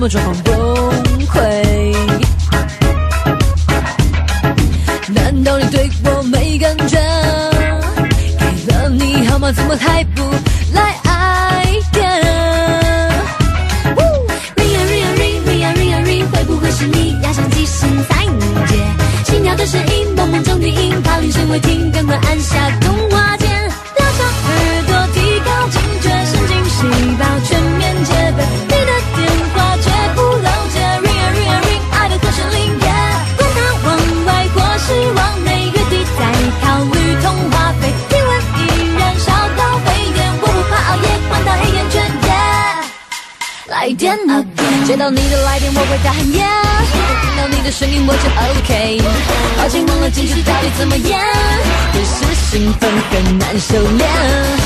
怎么状况崩溃？难道你对我没感觉？给了你号码，怎么还不来电 again，接到你的来电我会大喊 yeah，听到你的声音我就 OK。抱歉忘了进去到底怎么演，只是兴奋很难收敛。